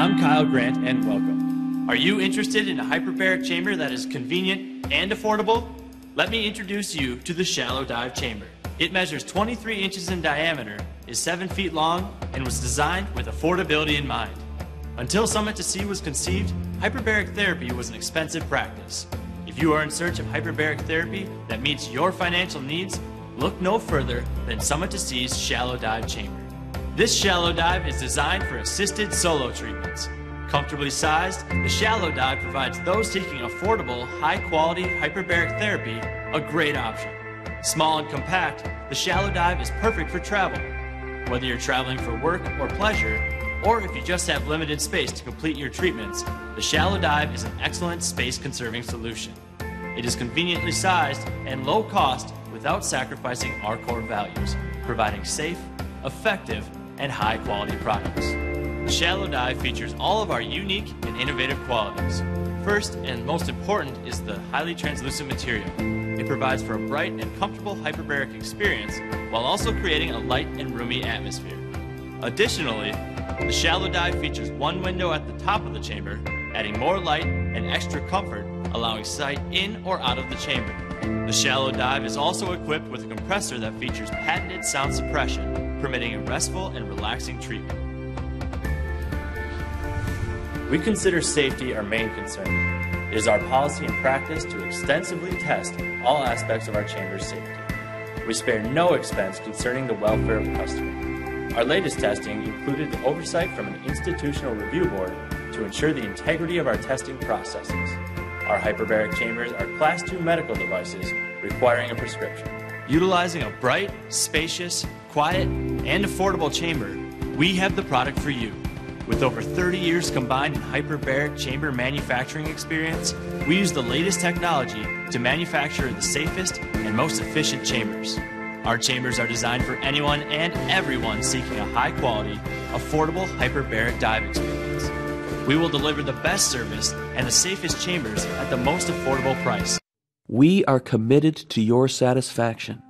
I'm Kyle Grant and welcome. Are you interested in a hyperbaric chamber that is convenient and affordable? Let me introduce you to the Shallow Dive Chamber. It measures 23 inches in diameter, is 7 feet long, and was designed with affordability in mind. Until Summit to Sea was conceived, hyperbaric therapy was an expensive practice. If you are in search of hyperbaric therapy that meets your financial needs, look no further than Summit to Sea's Shallow Dive Chamber. This shallow dive is designed for assisted solo treatments. Comfortably sized, the shallow dive provides those seeking affordable, high quality hyperbaric therapy a great option. Small and compact, the shallow dive is perfect for travel. Whether you're traveling for work or pleasure, or if you just have limited space to complete your treatments, the shallow dive is an excellent space conserving solution. It is conveniently sized and low cost without sacrificing our core values, providing safe, effective, and high quality products. The Shallow Dive features all of our unique and innovative qualities. First and most important is the highly translucent material. It provides for a bright and comfortable hyperbaric experience while also creating a light and roomy atmosphere. Additionally, the Shallow Dive features one window at the top of the chamber, adding more light and extra comfort, allowing sight in or out of the chamber. The Shallow Dive is also equipped with a compressor that features patented sound suppression, permitting a restful and relaxing treatment. We consider safety our main concern. It is our policy and practice to extensively test all aspects of our chamber's safety. We spare no expense concerning the welfare of customers. Our latest testing included the oversight from an institutional review board to ensure the integrity of our testing processes. Our hyperbaric chambers are Class II medical devices requiring a prescription. Utilizing a bright, spacious, quiet, and affordable chamber, we have the product for you. With over 30 years combined in hyperbaric chamber manufacturing experience, we use the latest technology to manufacture the safest and most efficient chambers. Our chambers are designed for anyone and everyone seeking a high quality, affordable hyperbaric dive experience. We will deliver the best service and the safest chambers at the most affordable price. We are committed to your satisfaction.